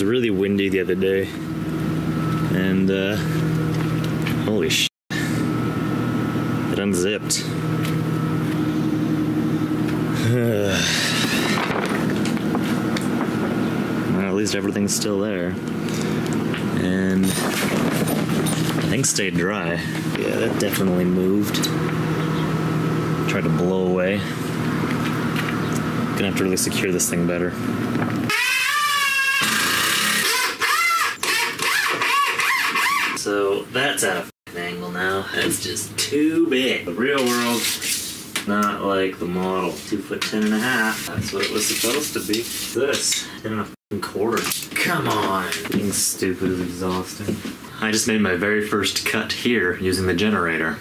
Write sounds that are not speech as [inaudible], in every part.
was really windy the other day, and uh, holy sh! It unzipped. [sighs] well, at least everything's still there, and I think stayed dry. Yeah, that definitely moved. Tried to blow away. Gonna have to really secure this thing better. So that's at a f***ing angle now. That's just too big. The real world, not like the model. Two foot ten and a half. That's what it was supposed to be. This, in a f***ing quarter. Come on. Being stupid is exhausting. I just made my very first cut here using the generator.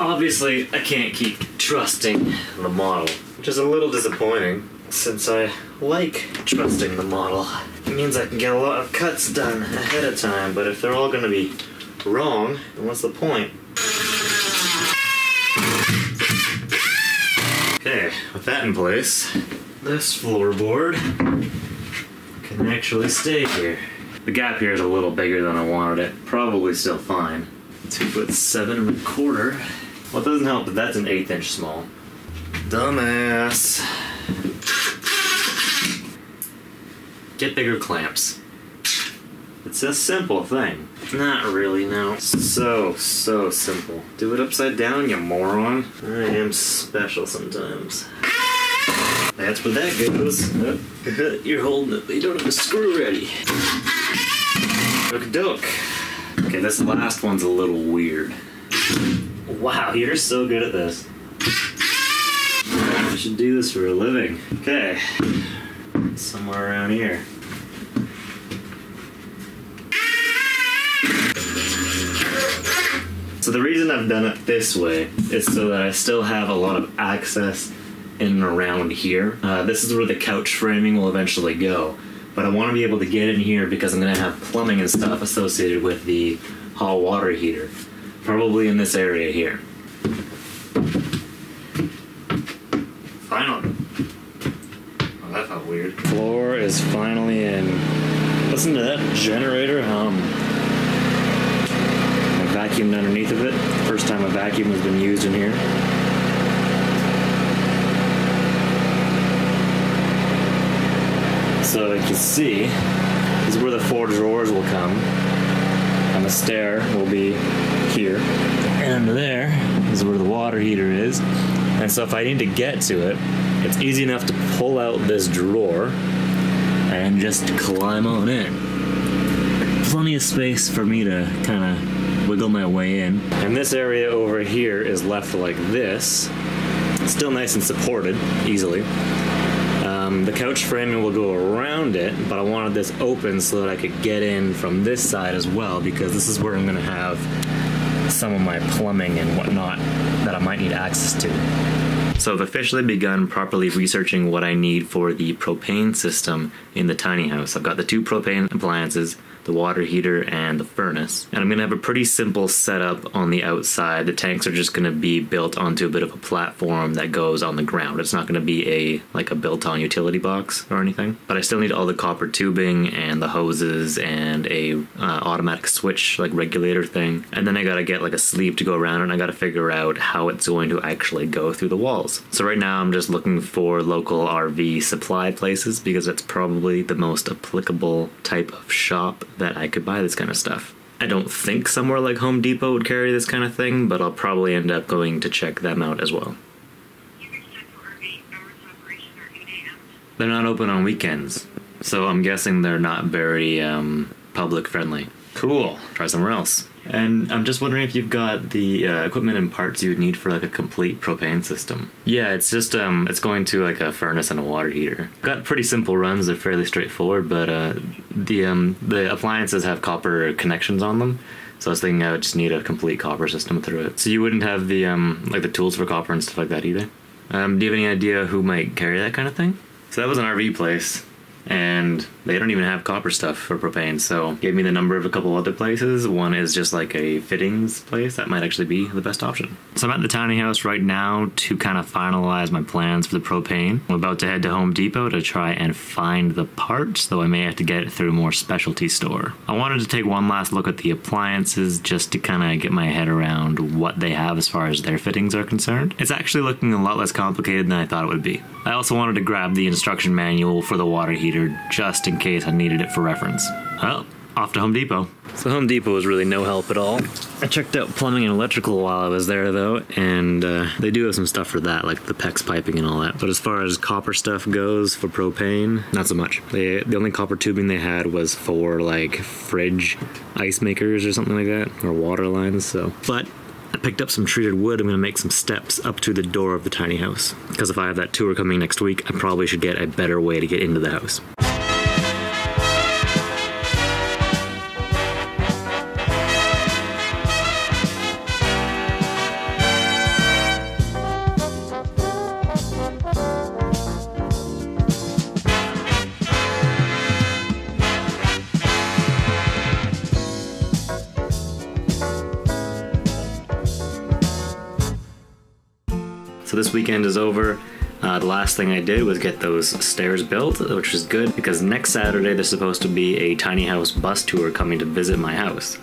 Obviously, I can't keep trusting the model, which is a little disappointing since I like trusting the model. It means I can get a lot of cuts done ahead of time, but if they're all going to be wrong, then what's the point? Okay, with that in place, this floorboard can actually stay here. The gap here is a little bigger than I wanted it. Probably still fine. Two foot seven and a quarter. Well, it doesn't help that that's an eighth inch small. Dumbass. Get bigger clamps. It's a simple thing. Not really, no. So, so simple. Do it upside down, you moron. I am special sometimes. That's where that goes. [laughs] You're holding it, but you don't have a screw ready. Okie doke. Okay, this last one's a little weird. Wow, you're so good at this. I should do this for a living. Okay. Somewhere around here. So the reason I've done it this way is so that I still have a lot of access in and around here. Uh, this is where the couch framing will eventually go. But I want to be able to get in here because I'm going to have plumbing and stuff associated with the hot water heater. Probably in this area here. Finally. Weird. Floor is finally in. Listen to that generator hum. I vacuumed underneath of it. First time a vacuum has been used in here. So you can see, this is where the four drawers will come. And the stair will be here. And under there is where the water heater is. And so if I need to get to it, it's easy enough to pull out this drawer and just climb on in. Plenty of space for me to kind of wiggle my way in. And this area over here is left like this. Still nice and supported easily. Um, the couch framing will go around it, but I wanted this open so that I could get in from this side as well because this is where I'm going to have some of my plumbing and whatnot that I might need access to. So I've officially begun properly researching what I need for the propane system in the tiny house. I've got the two propane appliances, the water heater, and the furnace. And I'm gonna have a pretty simple setup on the outside. The tanks are just gonna be built onto a bit of a platform that goes on the ground. It's not gonna be a like a built-on utility box or anything. But I still need all the copper tubing and the hoses and a uh, automatic switch like regulator thing. And then I gotta get like a sleeve to go around and I gotta figure out how it's going to actually go through the walls. So right now I'm just looking for local RV supply places because it's probably the most applicable type of shop that I could buy this kind of stuff. I don't think somewhere like Home Depot would carry this kind of thing, but I'll probably end up going to check them out as well. They're not open on weekends, so I'm guessing they're not very um, public friendly. Cool. Try somewhere else. And I'm just wondering if you've got the uh, equipment and parts you would need for like a complete propane system. Yeah, it's just um, it's going to like a furnace and a water heater. Got pretty simple runs. They're fairly straightforward, but uh, the um, the appliances have copper connections on them. So I was thinking I would just need a complete copper system through it. So you wouldn't have the um, like the tools for copper and stuff like that either. Um, do you have any idea who might carry that kind of thing? So that was an RV place, and they don't even have copper stuff for propane. So gave me the number of a couple other places. One is just like a fittings place that might actually be the best option. So I'm at the tiny house right now to kind of finalize my plans for the propane. I'm about to head to Home Depot to try and find the parts, though I may have to get it through a more specialty store. I wanted to take one last look at the appliances just to kind of get my head around what they have as far as their fittings are concerned. It's actually looking a lot less complicated than I thought it would be. I also wanted to grab the instruction manual for the water heater just in case I needed it for reference. Well, off to Home Depot. So Home Depot was really no help at all. I checked out plumbing and electrical while I was there though, and uh, they do have some stuff for that, like the PEX piping and all that. But as far as copper stuff goes for propane, not so much. They, the only copper tubing they had was for like fridge ice makers or something like that, or water lines. So, but I picked up some treated wood. I'm to make some steps up to the door of the tiny house. Because if I have that tour coming next week, I probably should get a better way to get into the house. So this weekend is over. Uh, the last thing I did was get those stairs built, which is good because next Saturday there's supposed to be a tiny house bus tour coming to visit my house.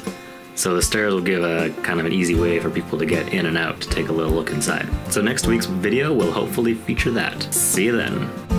So the stairs will give a kind of an easy way for people to get in and out to take a little look inside. So next week's video will hopefully feature that. See you then.